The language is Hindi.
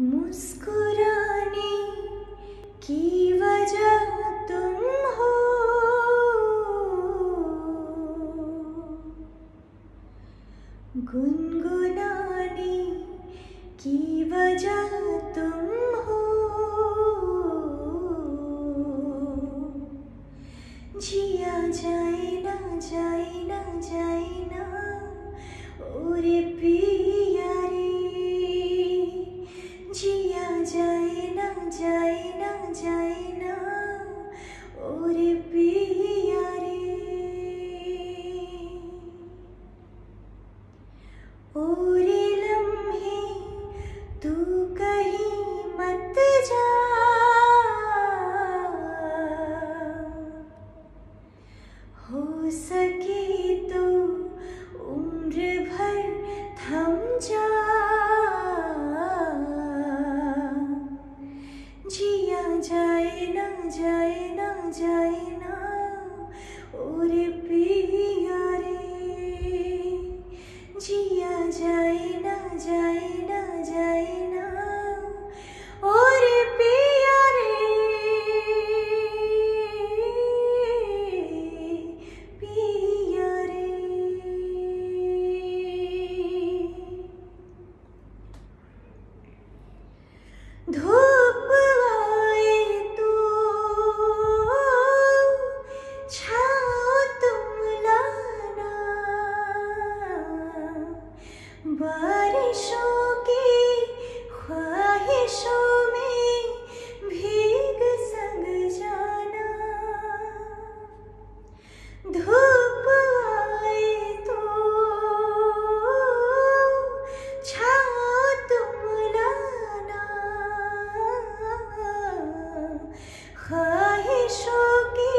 मुस्कुराने की वजह तुम हो। गुनगुन যায় না যায় না ওরে পি बारिशों की ख्वाहिशों में भीग संग जाना। धूप तो छाओ ख्वाहिशों की